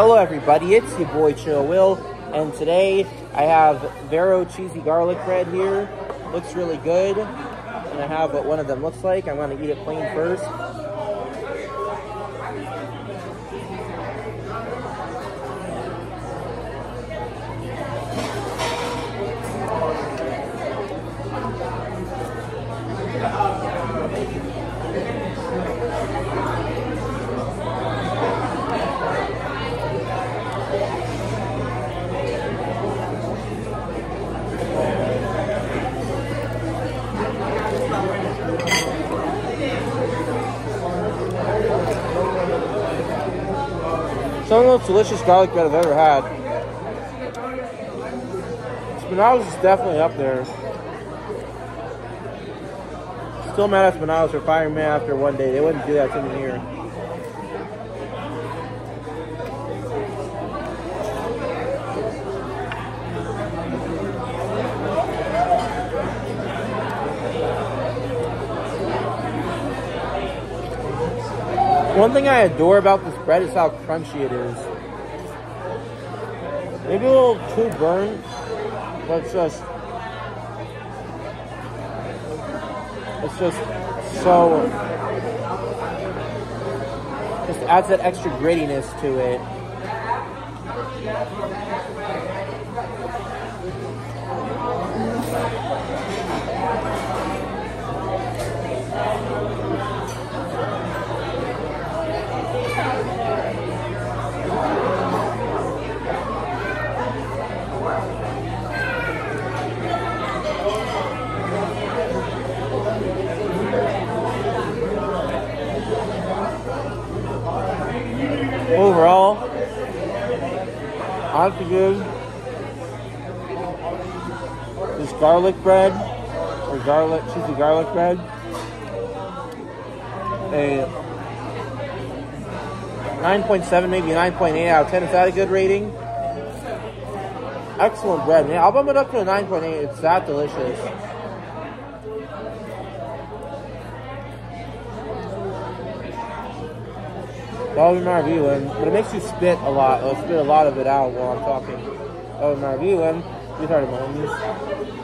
Hello everybody, it's your boy Chill Will, and today I have Vero cheesy garlic bread here. Looks really good, and I have what one of them looks like. I'm to eat it plain first. Some of the most delicious garlic bread I've ever had. Spinalis is definitely up there. Still mad at Spinalis for firing me after one day. They wouldn't do that to me here. One thing I adore about this bread is how crunchy it is. Maybe a little too burnt, but it's just it's just so just adds that extra grittiness to it. Overall, I have to give this garlic bread or garlic cheesy garlic bread a 9.7, maybe 9.8 out of 10. Is that a good rating? Excellent bread, man. I'll bump it up to a 9.8. It's that delicious. That was my review, and but it makes you spit a lot. I'll spit a lot of it out while I'm talking. Was my review, and we started my homies.